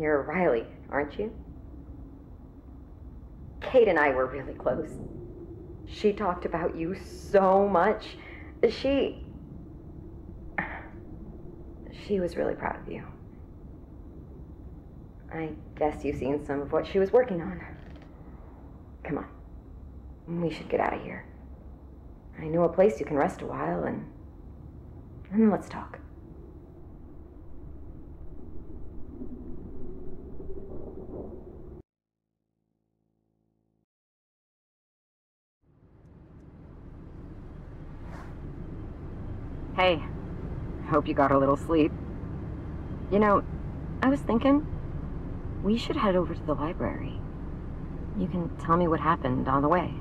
You're Riley, aren't you? Kate and I were really close. She talked about you so much. She. She was really proud of you. I guess you've seen some of what she was working on. Come on. We should get out of here. I know a place you can rest a while and. and let's talk. Hey, hope you got a little sleep. You know, I was thinking, we should head over to the library. You can tell me what happened on the way.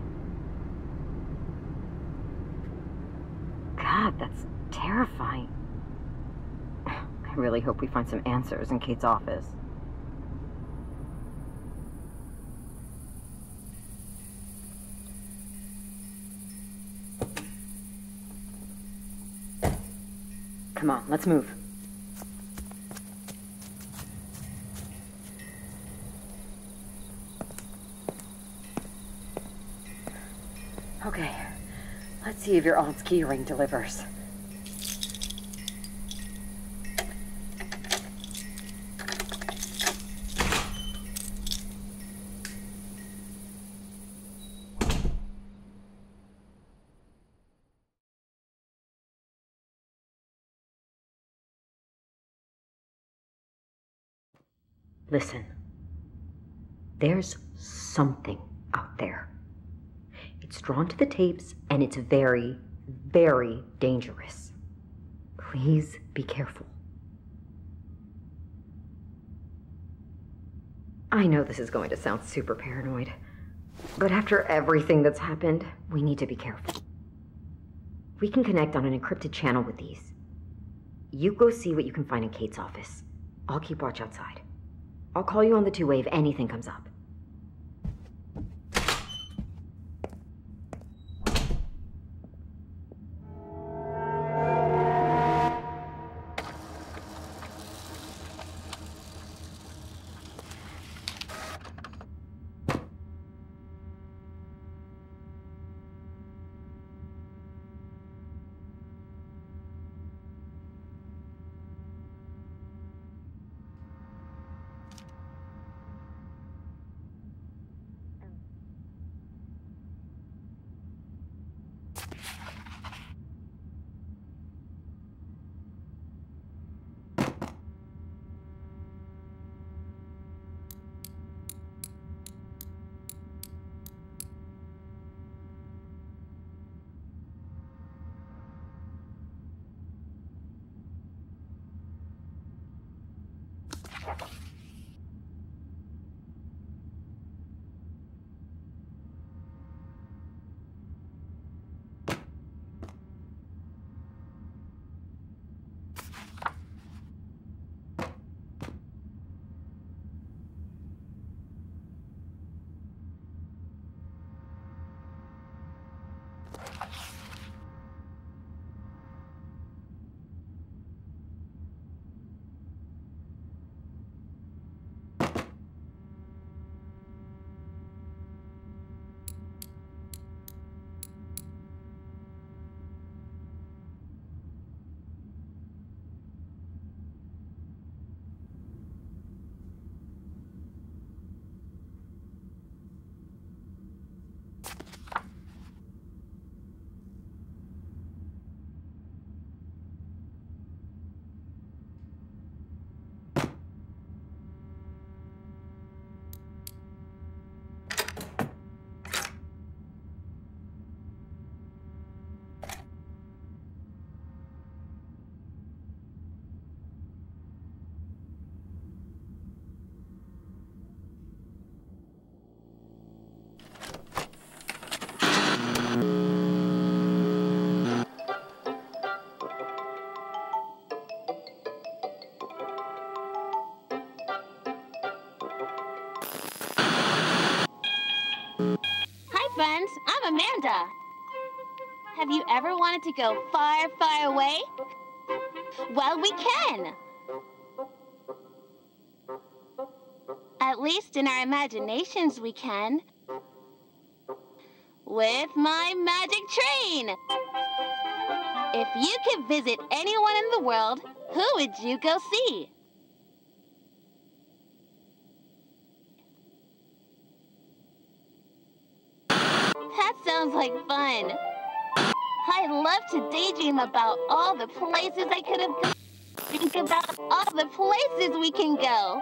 God, that's terrifying. I really hope we find some answers in Kate's office. Come on, let's move. Okay, let's see if your aunt's keyring delivers. Listen, there's something out there. It's drawn to the tapes and it's very, very dangerous. Please be careful. I know this is going to sound super paranoid, but after everything that's happened, we need to be careful. We can connect on an encrypted channel with these. You go see what you can find in Kate's office. I'll keep watch outside. I'll call you on the two-way if anything comes up. Amanda. Have you ever wanted to go far, far away? Well, we can. At least in our imaginations we can. With my magic train! If you could visit anyone in the world, who would you go see? That sounds like fun. I'd love to daydream about all the places I could have gone. Think about all the places we can go.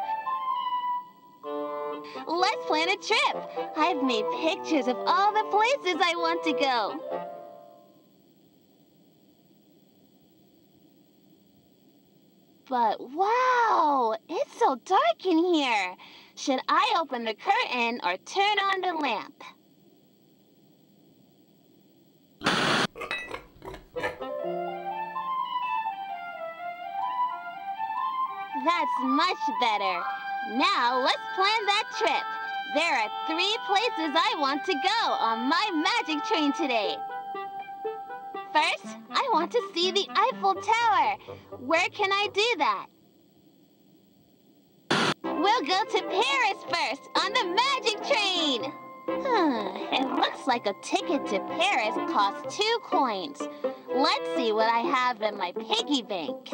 Let's plan a trip. I've made pictures of all the places I want to go. But wow, it's so dark in here. Should I open the curtain or turn on the lamp? That's much better. Now let's plan that trip. There are three places I want to go on my magic train today. First, I want to see the Eiffel Tower. Where can I do that? We'll go to Paris first on the magic train. Hmm, it looks like a ticket to Paris costs two coins. Let's see what I have in my piggy bank.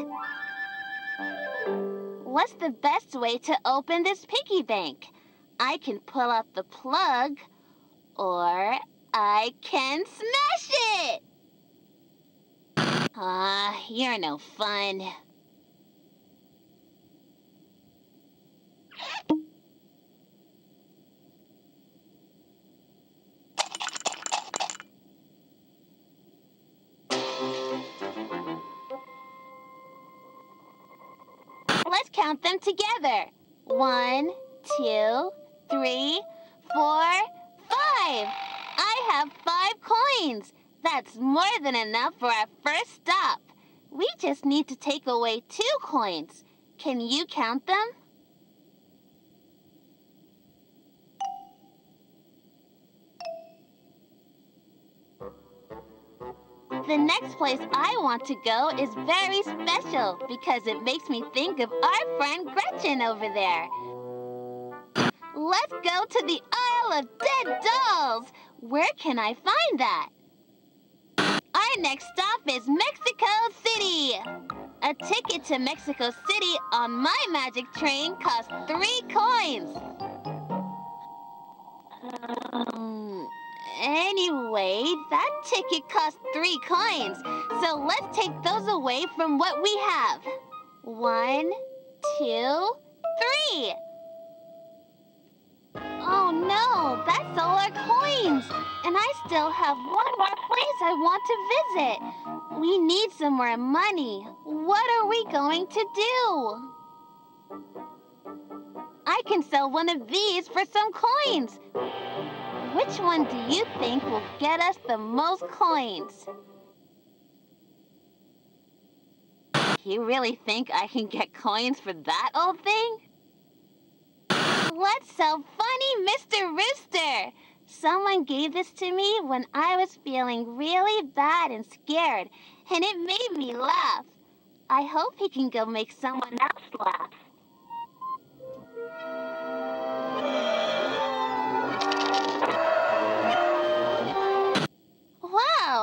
What's the best way to open this piggy bank? I can pull out the plug, or I can smash it! Ah, you're no fun. Count them together. One, two, three, four, five. I have five coins. That's more than enough for our first stop. We just need to take away two coins. Can you count them? The next place I want to go is very special because it makes me think of our friend Gretchen over there. Let's go to the Isle of Dead Dolls. Where can I find that? Our next stop is Mexico City. A ticket to Mexico City on my magic train costs three coins. Um, anyway, that ticket cost three coins. So let's take those away from what we have. One, two, three. Oh no, that's all our coins. And I still have one more place I want to visit. We need some more money. What are we going to do? I can sell one of these for some coins. Which one do you think will get us the most coins? You really think I can get coins for that old thing? What's so Funny Mr. Rooster. Someone gave this to me when I was feeling really bad and scared, and it made me laugh. I hope he can go make someone else laugh.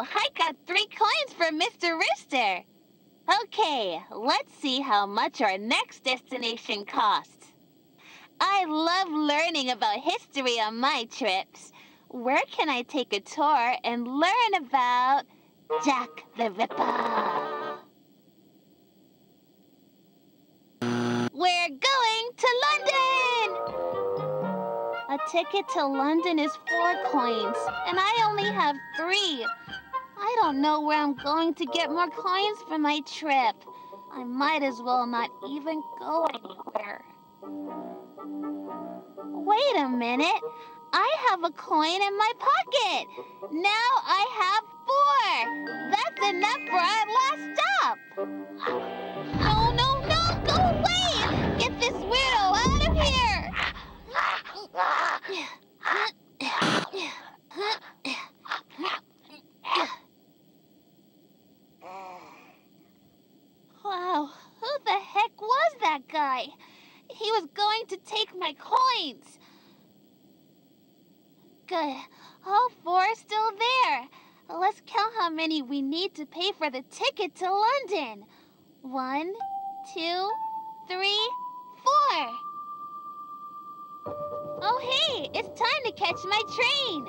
I got three coins for Mr. Rooster. Okay, let's see how much our next destination costs. I love learning about history on my trips. Where can I take a tour and learn about Jack the Ripper? We're going to London! A ticket to London is four coins, and I only have three. I don't know where I'm going to get more coins for my trip. I might as well not even go anywhere. Wait a minute. I have a coin in my pocket. Now I have four. That's enough for our the ticket to London. One, two, three, four. Oh, hey, it's time to catch my train.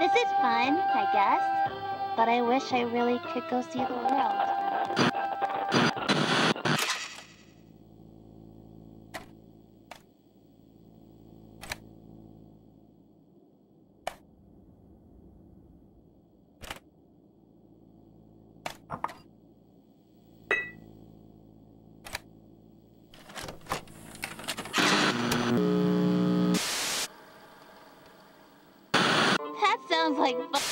This is fun, I guess. But I wish I really could go see the world. That sounds like fun.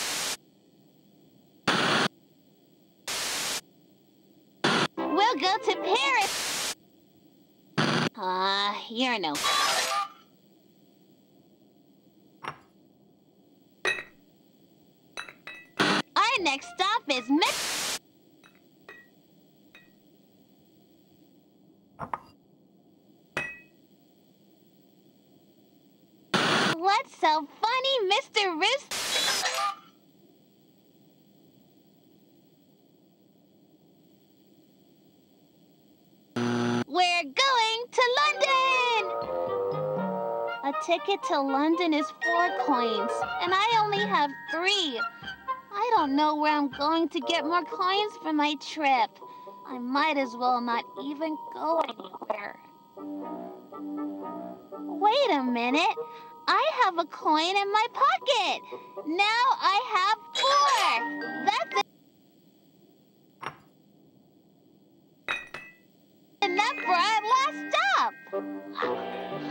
We'll go to Paris. Ah, uh, you're no. Our next stop is Mex. What's so funny, Mr. Rooster? We're going to London! A ticket to London is four coins, and I only have three. I don't know where I'm going to get more coins for my trip. I might as well not even go anywhere. Wait a minute. I have a coin in my pocket. Now I have four. That's enough for our last stop.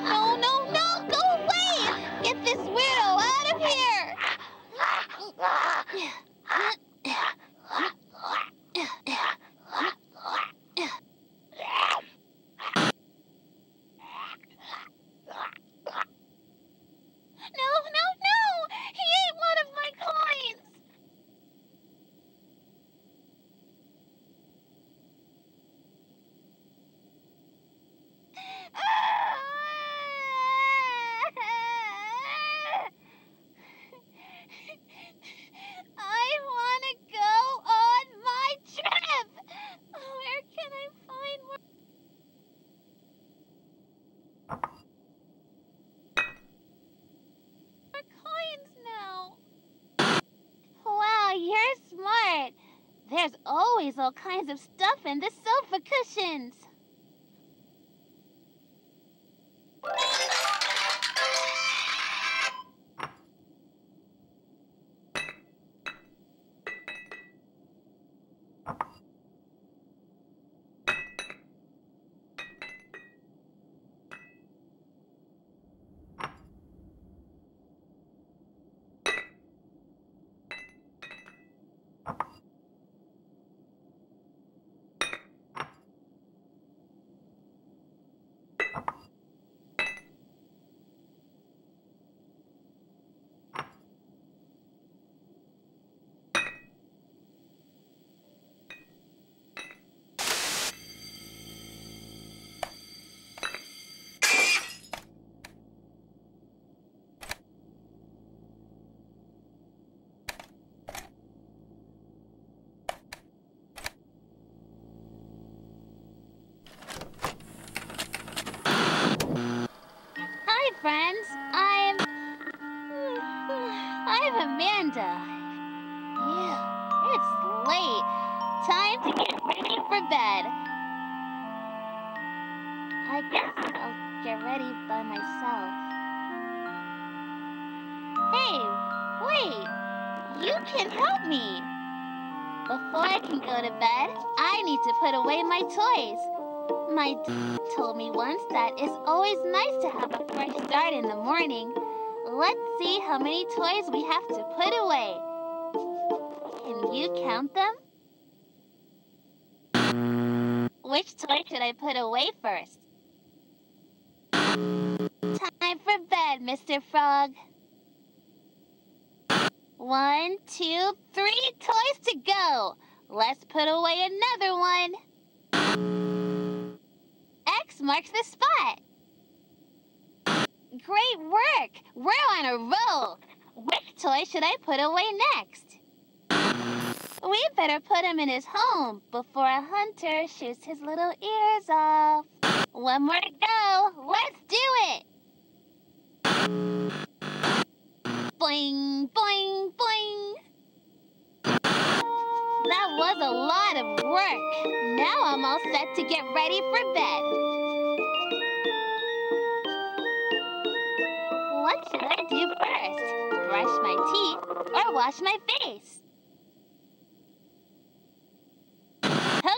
No, no, no, go away. Get this weirdo out of here. No, no, no! He ate one of my coins! I want to go on my trip! Where can I find more? more coins now. Wow, you're smart. There's always all kinds of stuff in the sofa cushions. Hi, friends. I'm. I'm Amanda. Yeah, it's late. Time to get ready for bed. I guess I'll get ready by myself. Hey, wait. You can help me. Before I can go to bed, I need to put away my toys. My told me once that it's always nice to have a fresh start in the morning. Let's see how many toys we have to put away. Can you count them? Which toy should I put away first? Time for bed, Mr. Frog. One, two, three toys to go. Let's put away another one. X marks the spot. Great work! We're on a roll. Which toy should I put away next? We better put him in his home before a hunter shoots his little ears off. One more to go. Let's do it! Boing, boing, boing. That was a lot of work. Now I'm all set to get ready for bed. What should I do first? Brush my teeth or wash my face?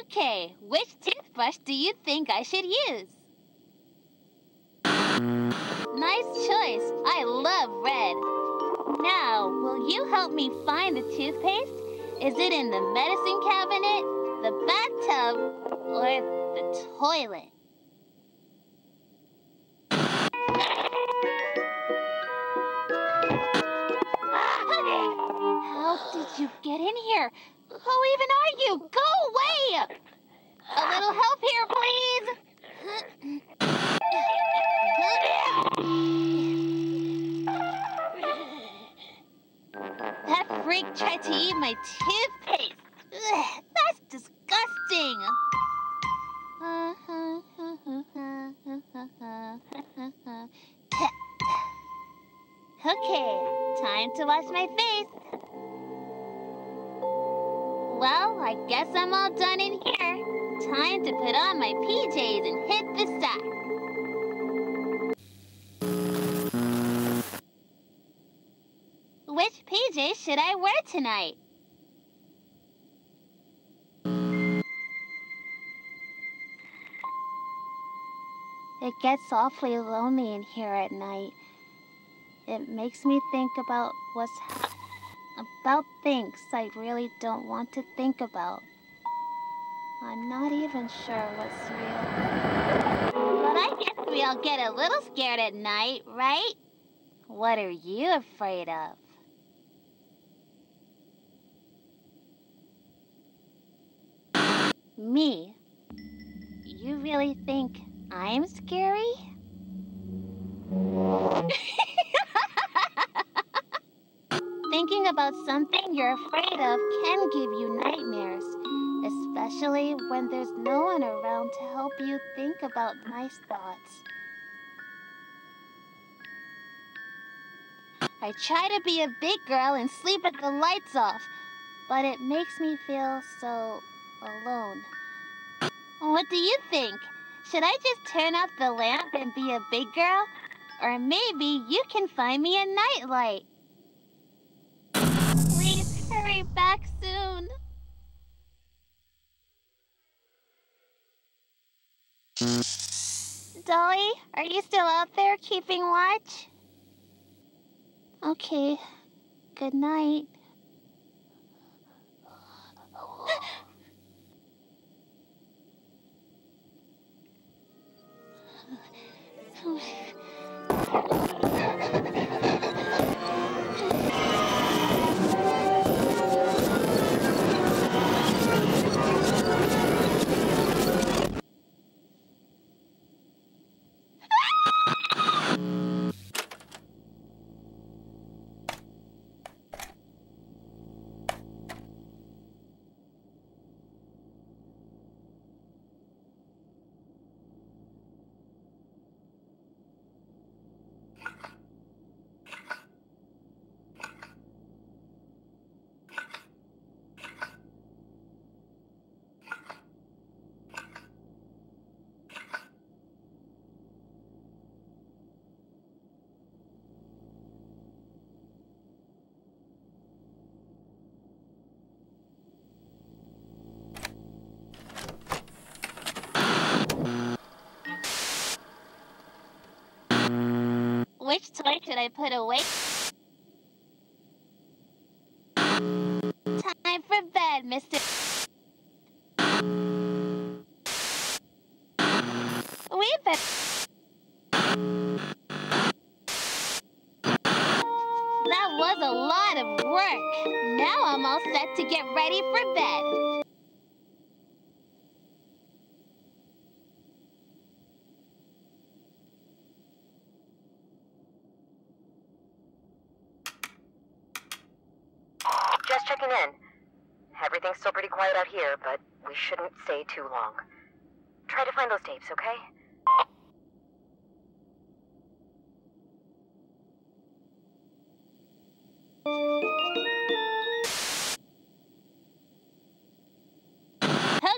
Okay, which toothbrush do you think I should use? Nice choice. I love red. Now, will you help me find the toothpaste? Is it in the medicine cabinet, the bathtub, or the toilet? Did you get in here? Who even are you? Go away! A little help here, please! That freak tried to eat my toothpaste. That's disgusting. Okay, time to wash my face. Well, I guess I'm all done in here. Time to put on my PJs and hit the sack. Which PJs should I wear tonight? It gets awfully lonely in here at night. It makes me think about what's ha- about things I really don't want to think about. I'm not even sure what's real. But I guess we all get a little scared at night, right? What are you afraid of? Me? You really think I'm scary? Thinking about something you're afraid of can give you nightmares, especially when there's no one around to help you think about nice thoughts. I try to be a big girl and sleep with the lights off, but it makes me feel so alone. What do you think? Should I just turn off the lamp and be a big girl? Or maybe you can find me a nightlight. Dolly, are you still out there keeping watch? Okay. Good night. toy should I put away? Still pretty quiet out here, but we shouldn't stay too long. Try to find those tapes, okay?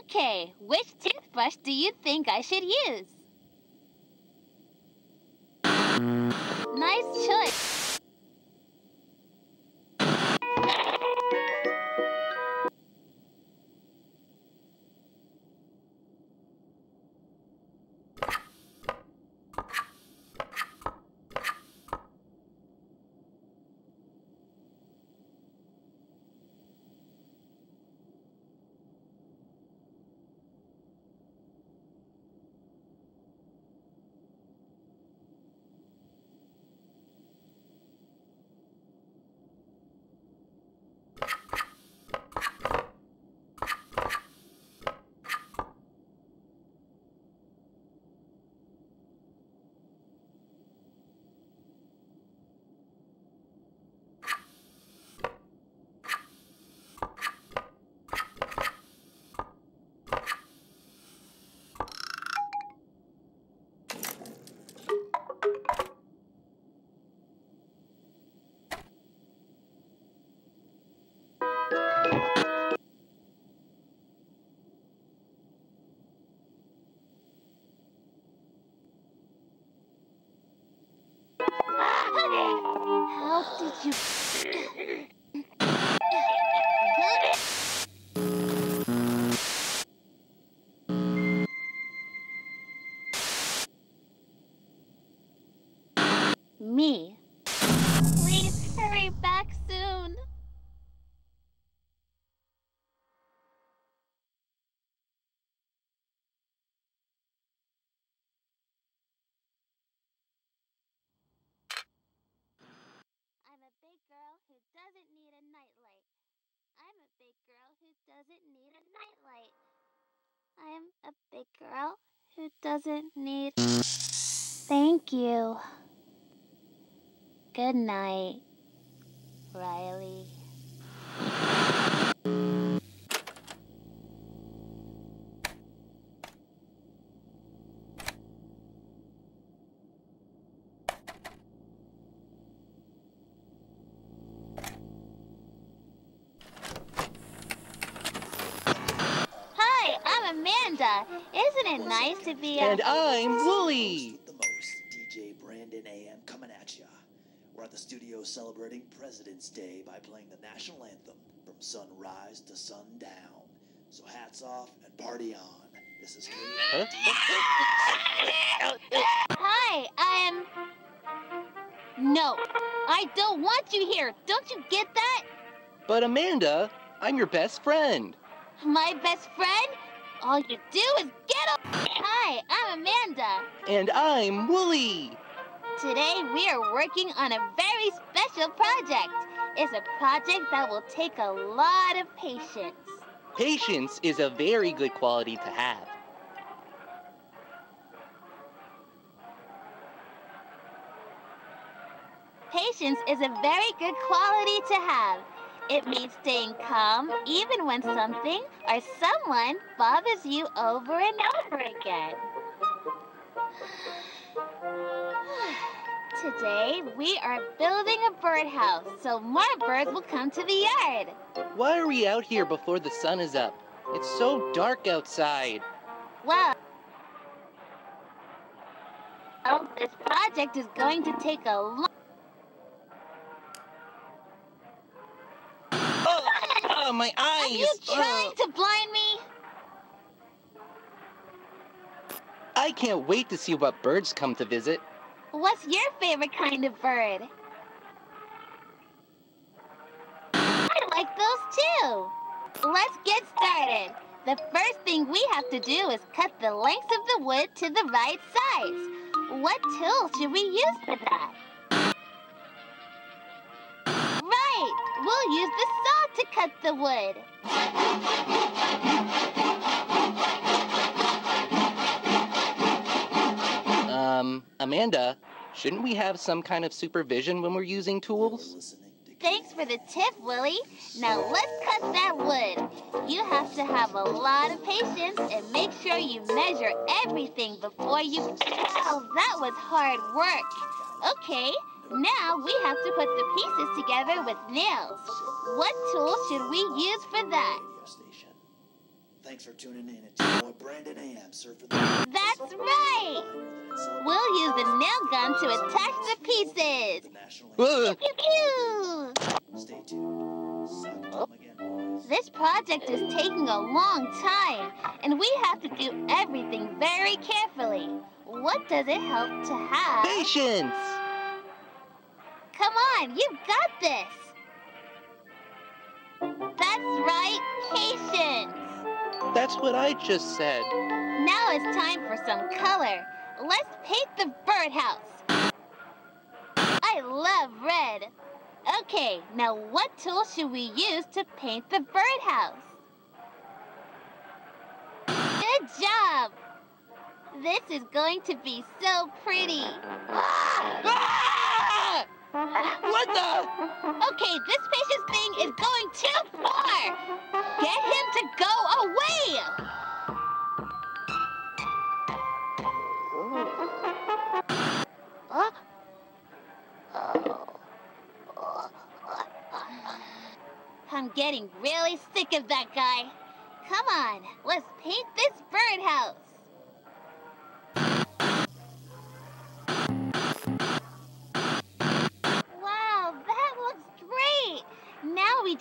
Okay, which toothbrush do you think I should use? Nice choice. Did you... big girl who doesn't need a nightlight. I'm a big girl who doesn't need. Thank you. Good night, Riley. Hi, I'm Isn't it nice to be a... And I'm Wooly. The most DJ Brandon AM coming at ya. We're at the studio celebrating President's Day by playing the national anthem from sunrise to sundown. So hats off and party on. This is Kate. Huh? Hi, I'm... No, I don't want you here. Don't you get that? But Amanda, I'm your best friend. My best friend? All you do is get up. Hi, I'm Amanda. And I'm Wooly. Today we are working on a very special project. It's a project that will take a lot of patience. Patience is a very good quality to have. Patience is a very good quality to have. It means staying calm even when something or someone bothers you over and over again. Today, we are building a birdhouse so more birds will come to the yard. Why are we out here before the sun is up? It's so dark outside. Well, oh, this project is going to take a long my eyes! Are you trying Ugh. to blind me? I can't wait to see what birds come to visit. What's your favorite kind of bird? I like those too. Let's get started. The first thing we have to do is cut the lengths of the wood to the right size. What tool should we use for that? We'll use the saw to cut the wood. Um, Amanda, shouldn't we have some kind of supervision when we're using tools? Thanks for the tip, Wooly. Now let's cut that wood. You have to have a lot of patience and make sure you measure everything before you. Oh, that was hard work. Okay, now we have to put the pieces together with nails. What tool should we use for that? Thanks for tuning in. It's your boy Brandon AM, surfing the That's right. We'll use the nail gun to attach the pieces. the national Ugh. Pew pew. Stay tuned. Suck it up again, boys. This project is taking a long time, and we have to do everything very carefully. What does it help to have? Patience! Come on, you've got this. That's right, patience. That's what I just said. Now it's time for some color. Let's paint the birdhouse. I love red. Okay, now what tool should we use to paint the birdhouse? Good job! This is going to be so pretty. Ah! What the? Okay, this patience thing is going too far. Get him to go away. Huh? I'm getting really sick of that guy. Come on, let's paint this birdhouse.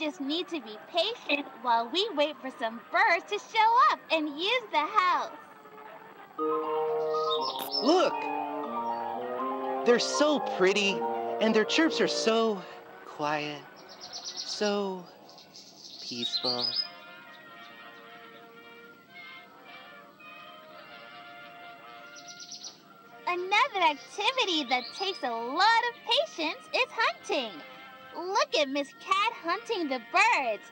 Just need to be patient while we wait for some birds to show up and use the house. Look! They're so pretty, and their chirps are so quiet, so peaceful. Another activity that takes a lot of patience is hunting. Look at Miss Cat hunting the birds.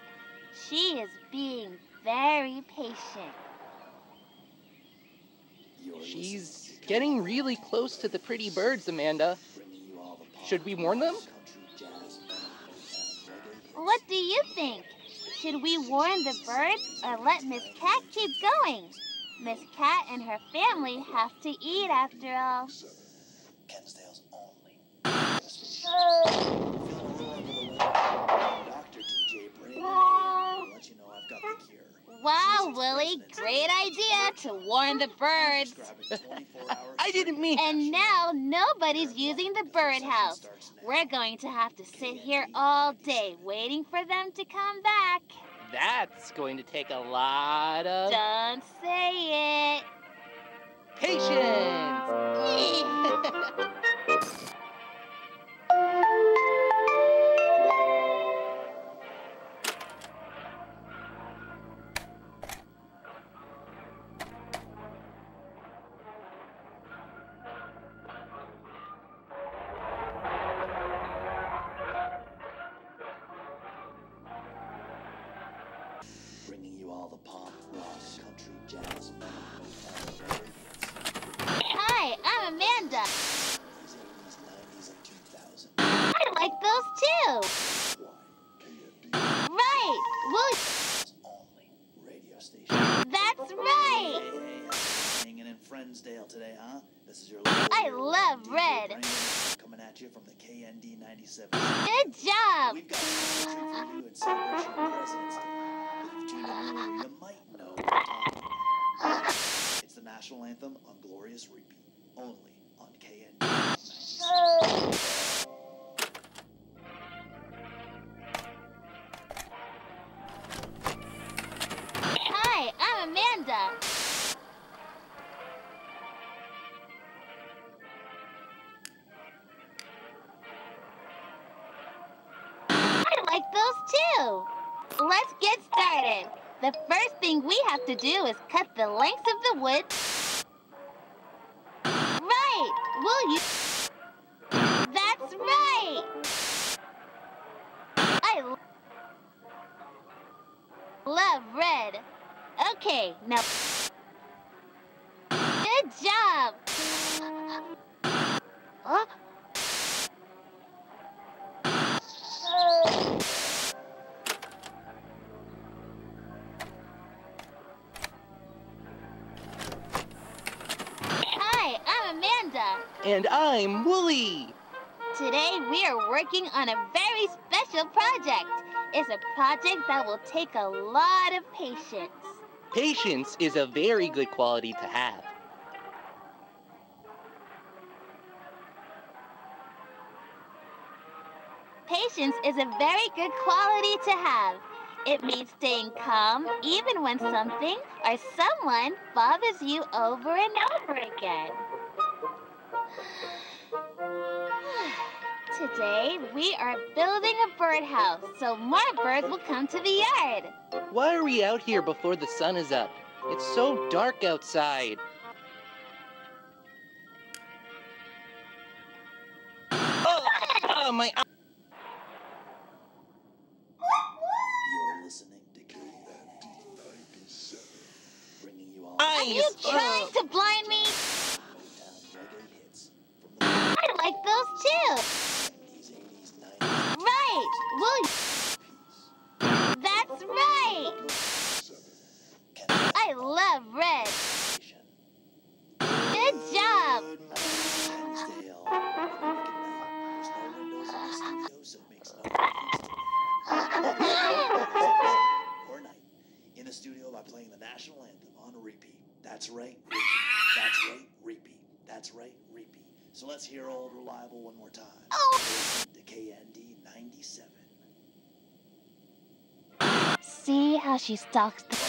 She is being very patient. She's getting really close to the pretty birds, Amanda. bringing you all the pop, Should we warn them? country, jazz, and reggae What do you think? Should we warn the birds or let Miss Cat keep going? Miss Cat and her family have to eat after all. Kensdale's only. Feeling a little under the weather? Dr. DJ Brandon AM will let you know I've got the cure. Wow, Wooly, great idea to warn the birds. Prescribing 24 hours I didn't mean. And now nobody's using the birdhouse. We're going to have to sit here all day waiting for them to come back. That's going to take a lot of Don't say it. patience. KND 97. Good job. We've got a for you in celebration of President's Day. If you've tuned in earlier, you might know what I'm talking about. It's the national anthem on Glorious Repeat, only on KND 97. Too. Let's get started. The first thing we have to do is cut the lengths of the wood. I'm Today we are working on a very special project. It's a project that will take a lot of patience. Patience is a very good quality to have. Patience is a very good quality to have. It means staying calm even when something or someone bothers you over and over again. Today, we are building a birdhouse so more birds will come to the yard. Why are we out here before the sun is up? It's so dark outside. Oh, oh my eye- You're listening to KND 97, bringing you all Are you eyes. trying to blind me? Motown reggae hits from the I like those too. 70s, 80s, 90s. Right. Well, that's right. I love red. She stalks the.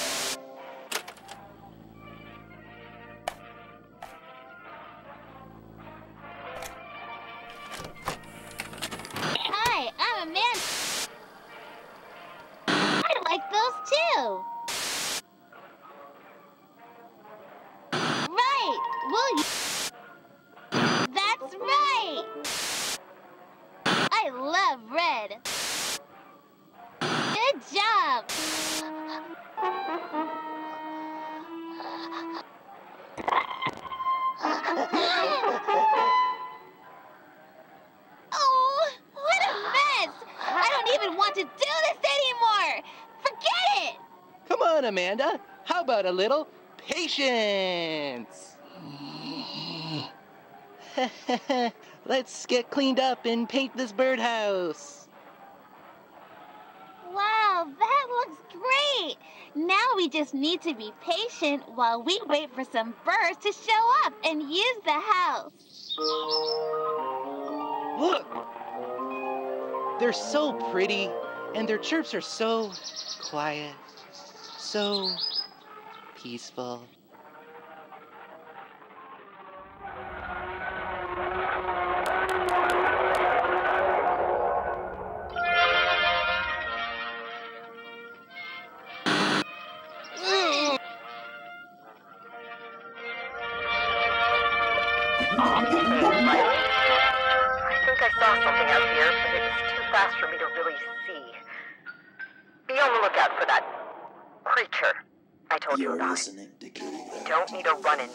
About a little patience? Let's get cleaned up and paint this birdhouse. Wow, that looks great! Now we just need to be patient while we wait for some birds to show up and use the house. Look! They're so pretty, and their chirps are so quiet, so peaceful.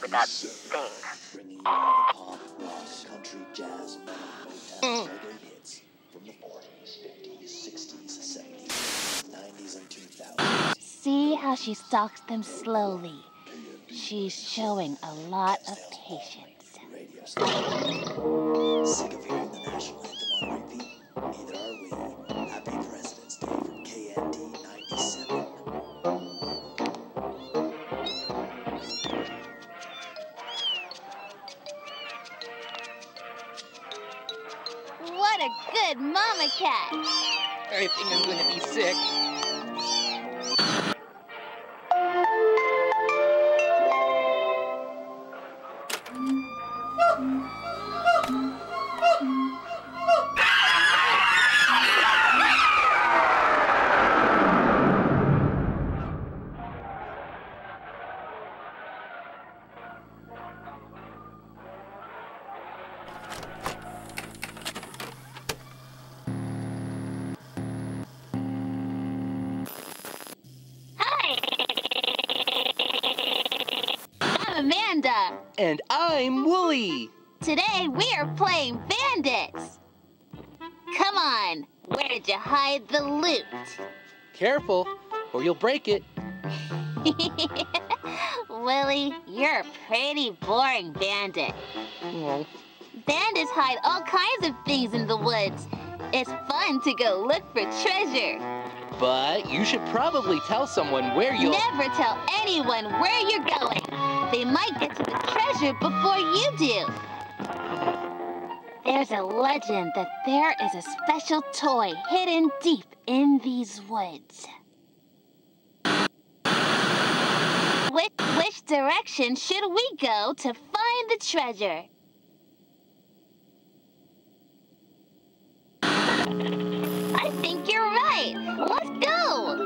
With that thing. bringing you all the pop, rock, country, jazz, metal, Motown, reggae hits from the 40s, 50s, 60s, 70s, 90s, and 2000s. See how she stalks them slowly. She's showing a lot of patience. I think I'm gonna be sick. Break it. Wooly, you're a pretty boring bandit. Bandits hide all kinds of things in the woods. It's fun to go look for treasure. but you should probably tell someone where you'll. Never tell anyone where you're going. They might get to the treasure before you do. There's a legend that there is a special toy hidden deep in these woods. Which, which direction should we go to find the treasure? I think you're right. Let's go.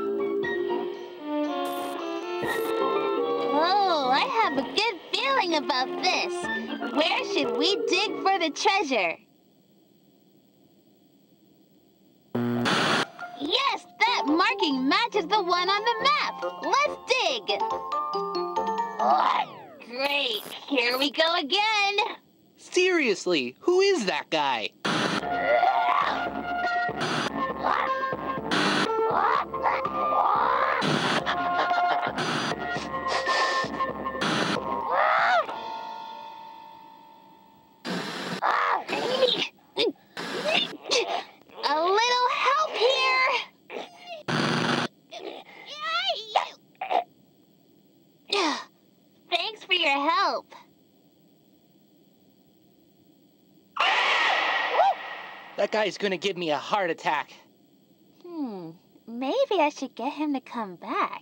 Oh, I have a good feeling about this. Where should we dig for the treasure? That marking matches the one on the map. Let's dig. Oh, great. Here we go again. Seriously, who is that guy? That guy's gonna give me a heart attack. Hmm, maybe I should get him to come back.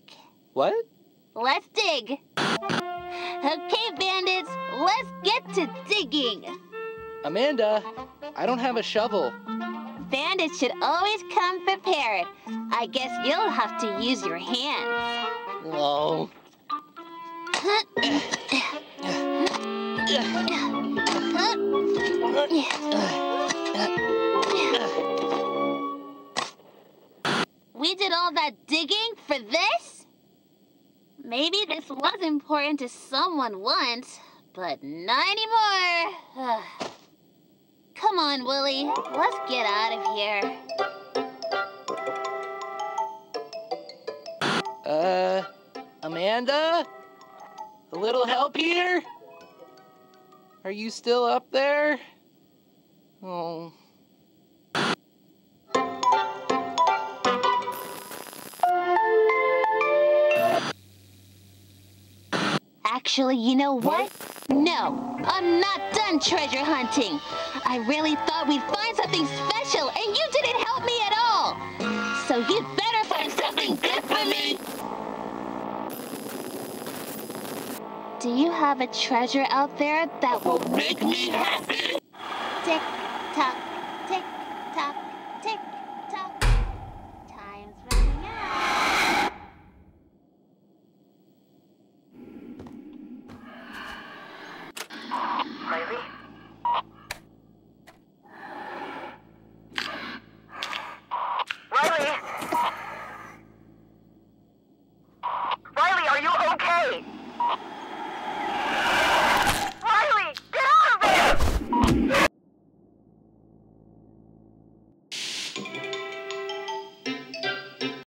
What? Let's dig. Okay, bandits, let's get to digging. Amanda, I don't have a shovel. Bandits should always come prepared. I guess you'll have to use your hands. Oh. We did all that digging for this? Maybe this was important to someone once, but not anymore. Come on, Wooly. Let's get out of here. Uh, Amanda? A little help here? Are you still up there? Oh. Actually, you know what? No, I'm not done treasure hunting. I really thought we'd find something special, and you didn't help me at all. So you'd better find something good for me. Do you have a treasure out there that will make me happy? Tick